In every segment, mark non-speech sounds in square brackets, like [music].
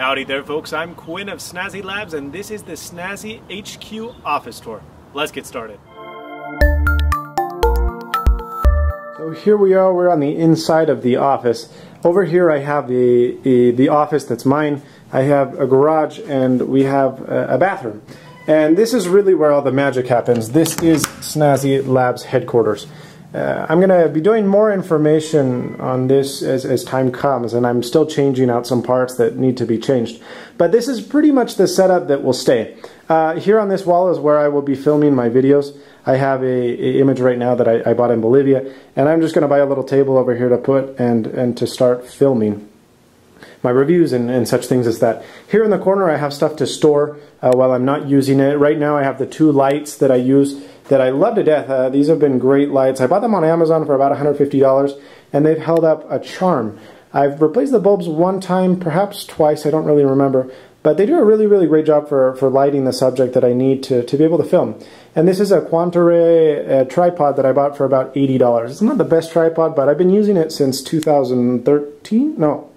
Howdy there, folks. I'm Quinn of Snazzy Labs, and this is the Snazzy HQ office tour. Let's get started. So here we are, we're on the inside of the office. Over here I have the, the, the office that's mine. I have a garage and we have a, a bathroom. And this is really where all the magic happens. This is Snazzy Labs headquarters. Uh, I'm going to be doing more information on this as, as time comes, and I'm still changing out some parts that need to be changed. But this is pretty much the setup that will stay. Uh, here on this wall is where I will be filming my videos. I have a, a image right now that I, I, bought in Bolivia, and I'm just going to buy a little table over here to put and, and to start filming my reviews and, and such things as that. Here in the corner I have stuff to store uh, while I'm not using it. Right now I have the two lights that I use that I love to death. Uh, these have been great lights. I bought them on Amazon for about $150 and they've held up a charm. I've replaced the bulbs one time, perhaps twice, I don't really remember, but they do a really, really great job for, for lighting the subject that I need to, to be able to film. And this is a Quantaray uh, tripod that I bought for about $80. It's not the best tripod, but I've been using it since 2013? No,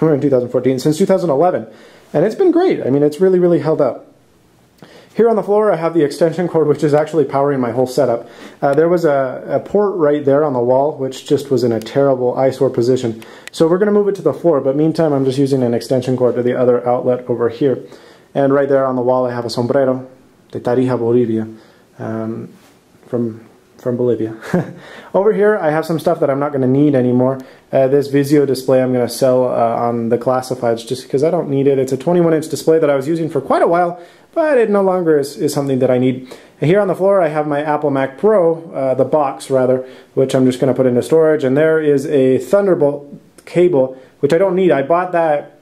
in 2014, since 2011. And it's been great. I mean, it's really, really held up. Here on the floor I have the extension cord which is actually powering my whole setup. Uh, there was a, a, port right there on the wall which just was in a terrible eyesore position. So we're going to move it to the floor but meantime I'm just using an extension cord to the other outlet over here. And right there on the wall I have a sombrero de Tarija, Bolivia um, from from Bolivia. [laughs] Over here I have some stuff that I'm not going to need anymore. Uh, this Vizio display I'm going to sell uh, on the classifieds just because I don't need it. It's a 21 inch display that I was using for quite a while, but it no longer is, is something that I need. Here on the floor I have my Apple Mac Pro, uh, the box rather, which I'm just going to put into storage. And there is a Thunderbolt cable, which I don't need. I bought that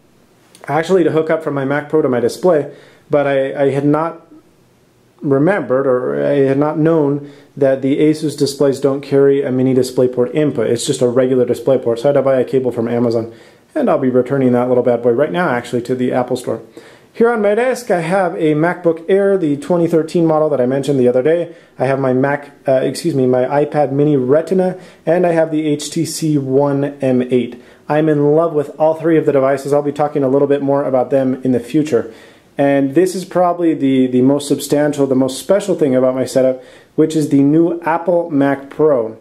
actually to hook up from my Mac Pro to my display, but I, I had not remembered or I had not known that the Asus displays don't carry a mini DisplayPort input. It's just a regular DisplayPort. So I had to buy a cable from Amazon and I'll be returning that little bad boy right now actually to the Apple Store. Here on my desk I have a MacBook Air, the 2013 model that I mentioned the other day. I have my Mac, uh, excuse me, my iPad Mini Retina and I have the HTC One M8. I'm in love with all three of the devices. I'll be talking a little bit more about them in the future. And this is probably the, the most substantial, the most special thing about my setup, which is the new Apple Mac Pro.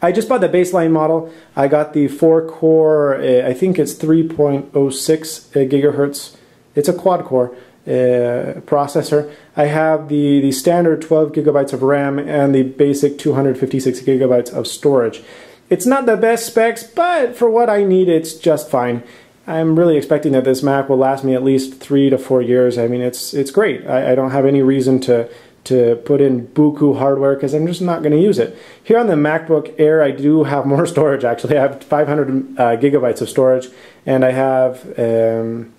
I just bought the baseline model. I got the 4-core, uh, I think it's 3.06 uh, gigahertz. It's a quad-core uh, processor. I have the, the standard 12 gigabytes of RAM and the basic 256 gigabytes of storage. It's not the best specs, but for what I need, it's just fine. I'm really expecting that this Mac will last me at least three to four years. I mean, it's it's great. I, I don't have any reason to to put in buku hardware because I'm just not going to use it. Here on the MacBook Air, I do have more [laughs] storage. Actually, I have 500 uh, gigabytes of storage, and I have um,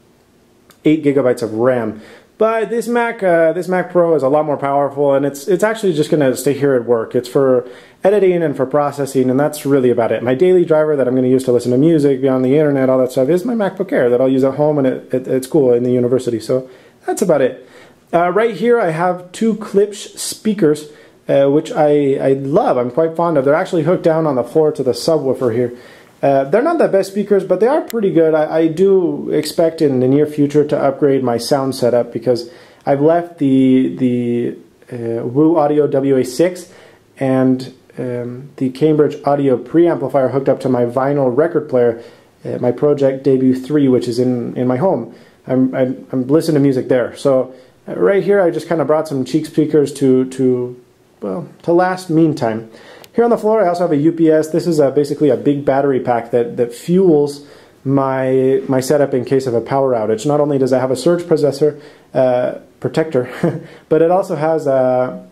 eight gigabytes of RAM. But this Mac, uh, this Mac Pro is a lot more powerful, and it's it's actually just going to stay here at work. It's for editing and for processing, and that's really about it. My daily driver that I'm going to use to listen to music, be on the internet, all that stuff, is my MacBook Air that I'll use at home and at, at, at school in the university. So that's about it. Uh, right here, I have two Klipsch speakers, uh, which I, I love. I'm quite fond of. They're actually hooked down on the floor to the subwoofer here. Uh, they're not the best speakers, but they are pretty good. I, I, do expect in the near future to upgrade my sound setup because I've left the the uh, Woo Audio WA6 and um, the Cambridge Audio preamplifier hooked up to my vinyl record player, uh, my Pro-Ject Debut 3, which is in, in my home. I'm, I'm, I'm listening to music there. So uh, right here I just kind of brought some cheek speakers to, to, well, to last meantime. Here on the floor, I also have a UPS. This is a, basically a big battery pack that, that fuels my, my setup in case of a power outage. Not only does it have a surge processor, uh, protector, [laughs] but it also has a,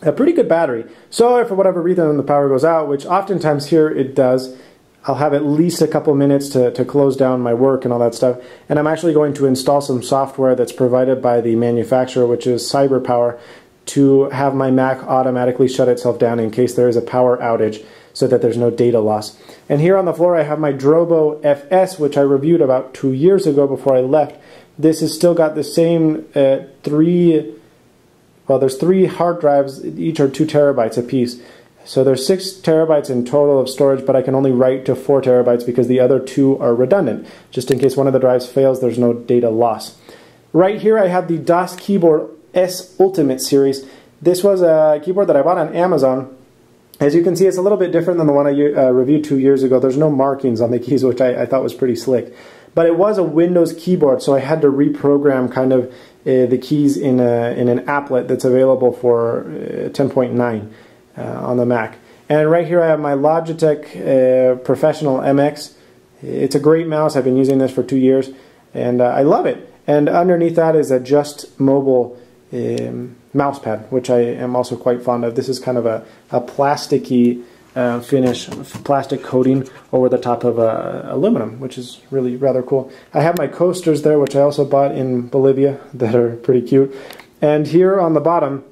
a pretty good battery. So if for whatever reason the power goes out, which oftentimes here it does, I'll have at least a couple minutes to, to close down my work and all that stuff. And I'm actually going to install some software that's provided by the manufacturer, which is CyberPower, to have my Mac automatically shut itself down in case there is a power outage so that there's no data loss. And here on the floor I have my Drobo FS, which I reviewed about two years ago before I left. This has still got the same uh, three, well there's three hard drives, each are two terabytes a piece. So there's six terabytes in total of storage, but I can only write to four terabytes because the other two are redundant. Just in case one of the drives fails, there's no data loss. Right here I have the Das Keyboard S Ultimate series. This was a keyboard that I bought on Amazon. As you can see, it's a little bit different than the one I uh, reviewed two years ago. There's no markings on the keys, which I, I, thought was pretty slick. But it was a Windows keyboard, so I had to reprogram kind of uh, the keys in, a, in an applet that's available for uh, 10.9 uh, on the Mac. And right here I have my Logitech uh, Professional MX. It's a great mouse. I've been using this for two years, and uh, I love it. And underneath that is a Just Mobile um, mouse pad, which I am also quite fond of. This is kind of a, a plasticky uh, finish, plastic coating over the top of uh, aluminum, which is really rather cool. I have my coasters there, which I also bought in Bolivia, [laughs] that are pretty cute. And here on the bottom,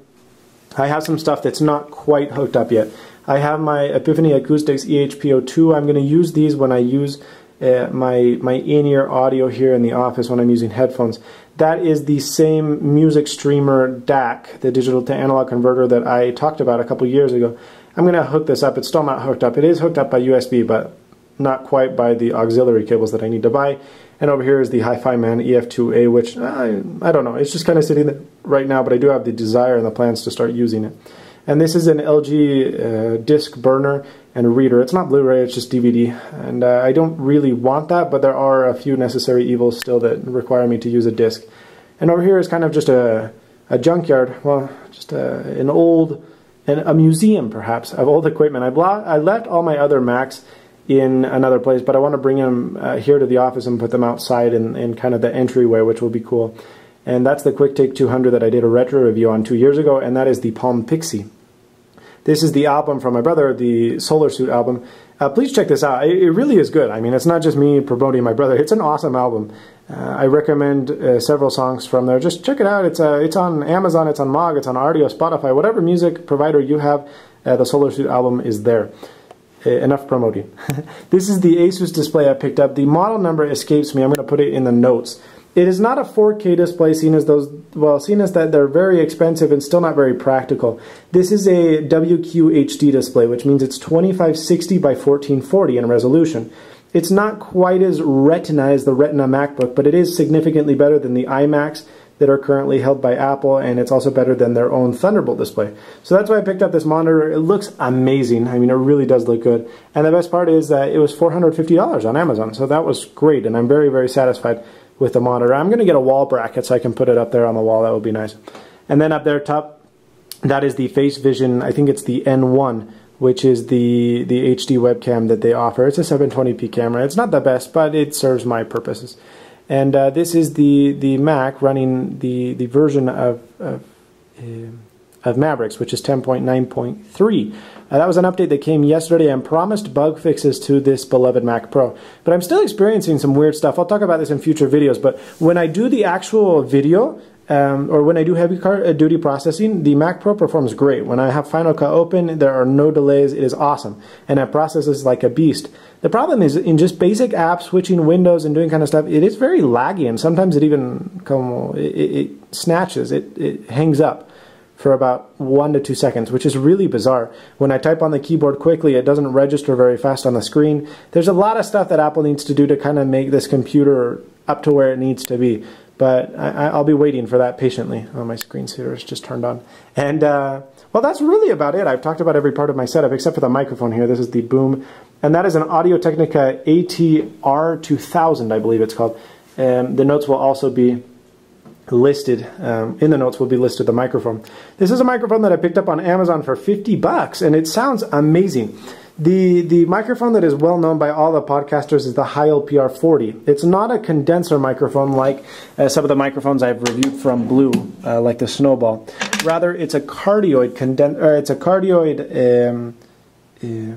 I have some stuff that's not quite hooked up yet. I have my Epiphany Acoustics EHPO2. I'm going to use these when I use uh, my, my in-ear audio here in the office when I'm using headphones. That is the same music streamer DAC, the digital to analog converter that I talked about a couple years ago. I'm going to hook this up. It's still not hooked up. It is hooked up by USB, but not quite by the auxiliary cables that I need to buy. And over here is the HiFiMAN EF2A, which I, I don't know. It's just kind of sitting there right now, but I do have the desire and the plans to start using it. And this is an LG uh, disc burner and a reader. It's not Blu-ray, it's just DVD. And uh, I don't really want that, but there are a few necessary evils still that require me to use a disc. And over here is kind of just a, a junkyard, well, just a, an old, an, a museum perhaps, of old equipment. I, I left all my other Macs in another place, but I want to bring them uh, here to the office and put them outside in, in kind of the entryway, which will be cool. And that's the QuickTake 200 that I did a retro review on two years ago, and that is the Palm Pixie. This is the album from my brother, the Solar Suit album. Uh, please check this out. It, really is good. I mean, it's not just me promoting my brother. It's an awesome album. Uh, I recommend uh, several songs from there. Just check it out. It's uh, it's on Amazon, it's on Mog, it's on Rdio, Spotify, whatever music provider you have. Uh, the Solar Suit album is there. Uh, enough promoting. [laughs] this is the Asus display I picked up. The model number escapes me. I'm going to put it in the notes. It is not a 4K display, seen as those well, seen as that they're very expensive and still not very practical. This is a WQHD display, which means it's 2560 by 1440 in resolution. It's not quite as Retina as the Retina MacBook, but it is significantly better than the iMacs that are currently held by Apple, and it's also better than their own Thunderbolt display. So that's why I picked up this monitor. It looks amazing. I mean, it really does look good. And the best part is that it was $450 on Amazon, so that was great, and I'm very, very satisfied with the monitor. I'm going to get a wall bracket so I can put it up there on the wall. That would be nice. And then up there top, that is the Face Vision. I think it's the N1, which is the the HD webcam that they offer. It's a 720p camera. It's not the best, but it serves my purposes. And uh, this is the the Mac running the the version of of, uh, of Mavericks, which is 10.9.3. Uh, that was an update that came yesterday and promised bug fixes to this beloved Mac Pro. But I'm still experiencing some weird stuff. I'll talk about this in future videos. But when I do the actual video, um, or when I do heavy uh, duty processing, the Mac Pro performs great. When I have Final Cut open, there are no delays. It is awesome. And it processes like a beast. The problem is in just basic apps, switching windows and doing kind of stuff, it is very laggy. And sometimes it even it, it snatches, it, it hangs up for about one to two seconds, which is really bizarre. When I type on the keyboard quickly, it doesn't register very fast on the screen. There's a lot of stuff that Apple needs to do to kind of make this computer up to where it needs to be. But I, will be waiting for that patiently. Oh, my screensaver is just turned on. And, uh, well, that's really about it. I've talked about every part of my setup except for the microphone here. This is the Boom. And that is an Audio Technica ATR2000, I believe it's called. Um, the notes will also be listed um, in the notes will be listed the microphone. This is a microphone that I picked up on Amazon for 50 bucks and it sounds amazing. The the microphone that is well known by all the podcasters is the Heil PR40. It's not a condenser microphone like uh, some of the microphones I've reviewed from Blue, uh, like the Snowball. Rather, it's a cardioid conden- or it's a cardioid um, uh,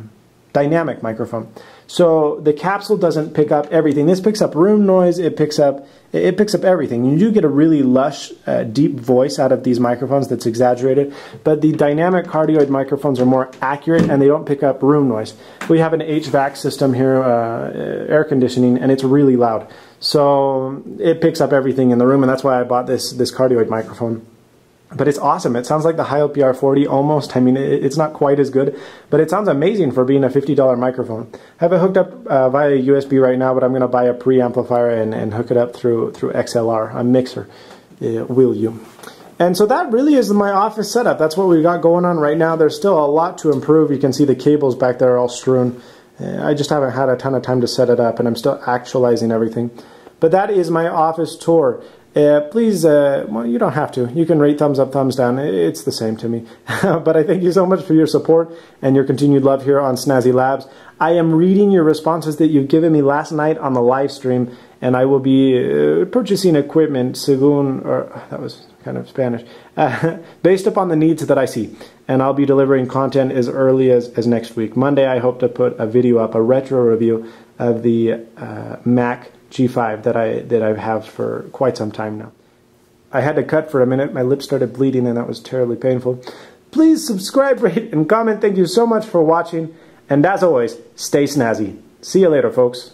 dynamic microphone. So the capsule doesn't pick up everything. This picks up room noise. It picks up it picks up everything. You do get a really lush, uh, deep voice out of these microphones that's exaggerated, but the dynamic cardioid microphones are more accurate and they don't pick up room noise. We have an HVAC system here, uh, air conditioning, and it's really loud. So it picks up everything in the room, and that's why I bought this this cardioid microphone. But it's awesome. It sounds like the Heil PR40 almost. I mean, it's not quite as good, but it sounds amazing for being a $50 microphone. I have it hooked up uh, via USB right now, but I'm going to buy a preamplifier and, and hook it up through through XLR, a mixer. Will you? And so that really is my office setup. That's what we've got going on right now. There's still a lot to improve. You can see the cables back there all strewn. I just haven't had a ton of time to set it up, and I'm still actualizing everything. But that is my office tour. Uh, please, uh, well, you don't have to. You can rate thumbs up, thumbs down. It's the same to me. [laughs] but I thank you so much for your support and your continued love here on Snazzy Labs. I am reading your responses that you've given me last night on the live stream, and I will be uh, purchasing equipment, según, or that was kind of Spanish, [laughs] uh, based upon the needs that I see. And I'll be delivering content as early as, as next week. Monday, I hope to put a video up, a retro review of the uh, Mac G5 that I that I have for quite some time now. I had to cut for a minute. My lips started bleeding, and that was terribly painful. Please subscribe, [laughs] rate, and comment. Thank you so much for watching. And as always, stay snazzy. See you later, folks.